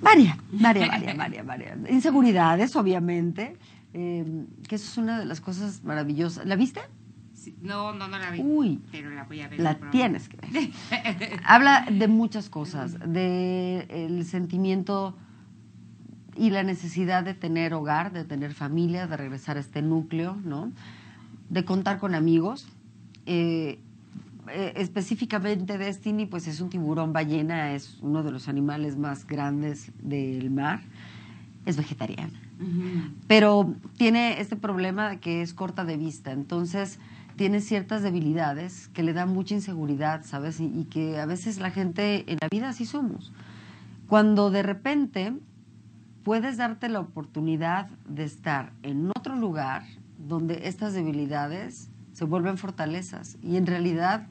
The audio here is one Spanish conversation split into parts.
Varia, varia, varia, varia, varia. Inseguridades, obviamente, eh, que eso es una de las cosas maravillosas. ¿La viste? Sí, no, no, no la vi. Uy, pero la voy a ver. la tienes que ver. Habla de muchas cosas, de el sentimiento y la necesidad de tener hogar, de tener familia, de regresar a este núcleo, ¿no? De contar con amigos. Eh, eh, específicamente Destiny, pues es un tiburón ballena, es uno de los animales más grandes del mar. Es vegetariana pero tiene este problema de que es corta de vista, entonces tiene ciertas debilidades que le dan mucha inseguridad, ¿sabes? Y, y que a veces la gente en la vida así somos. Cuando de repente puedes darte la oportunidad de estar en otro lugar donde estas debilidades se vuelven fortalezas y en realidad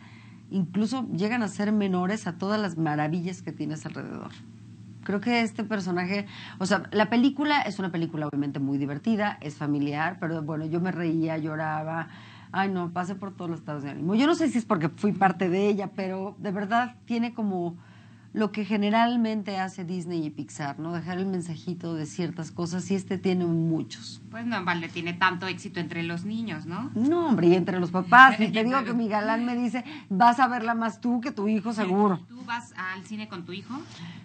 incluso llegan a ser menores a todas las maravillas que tienes alrededor. Creo que este personaje, o sea, la película es una película obviamente muy divertida, es familiar, pero bueno, yo me reía, lloraba, ay no, pasé por todos los estados de ánimo. Yo no sé si es porque fui parte de ella, pero de verdad tiene como lo que generalmente hace Disney y Pixar, ¿no? Dejar el mensajito de ciertas cosas y este tiene muchos. Pues no, vale, tiene tanto éxito entre los niños, ¿no? No, hombre, y entre los papás, y te digo que mi galán me dice, vas a verla más tú que tu hijo seguro. ¿Tú vas al cine con tu hijo?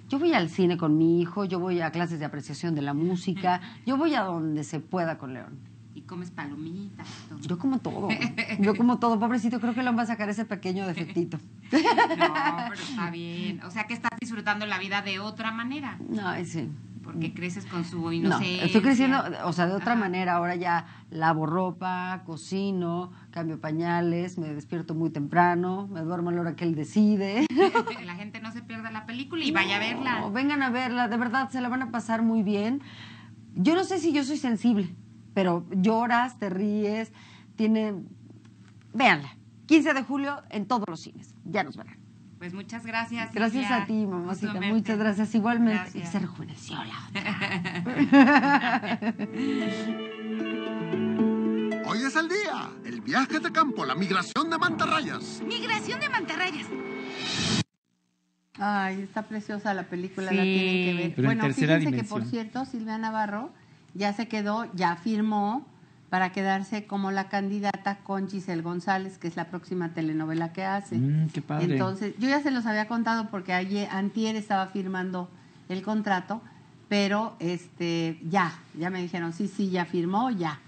Yo voy al cine con mi hijo, yo voy a clases de apreciación de la música, yo voy a donde se pueda con León. Comes palomitas. todo. Yo como todo, yo como todo, pobrecito, creo que le va a sacar ese pequeño defectito. No, pero está bien. O sea que estás disfrutando la vida de otra manera. Ay, sí. Porque creces con su No, inocencia. estoy creciendo, o sea, de otra Ajá. manera. Ahora ya lavo ropa, cocino, cambio pañales, me despierto muy temprano, me duermo a la hora que él decide. La gente no se pierda la película y vaya a verla. No, vengan a verla, de verdad, se la van a pasar muy bien. Yo no sé si yo soy sensible, pero lloras, te ríes, tiene... Véanla, 15 de julio en todos los cines, ya nos verán. Pues muchas gracias. Gracias Silvia. a ti, mamacita, muchas gracias. Igualmente, Gracias. y se rejuveneció la otra. Hoy es el día. El viaje de campo, la migración de mantarrayas. Migración de mantarrayas. Ay, está preciosa la película, la Sí. tienen que ver. Pero en bueno, tercera fíjense que por dimensión. cierto, Silvia Navarro ya se quedó, ya firmó para quedarse como la candidata con Giselle González, que es la próxima telenovela que hace. Mm, qué padre. Entonces, yo ya se los había contado porque ayer, antier estaba firmando el contrato, pero este, ya, ya me dijeron, sí, sí, ya firmó, ya.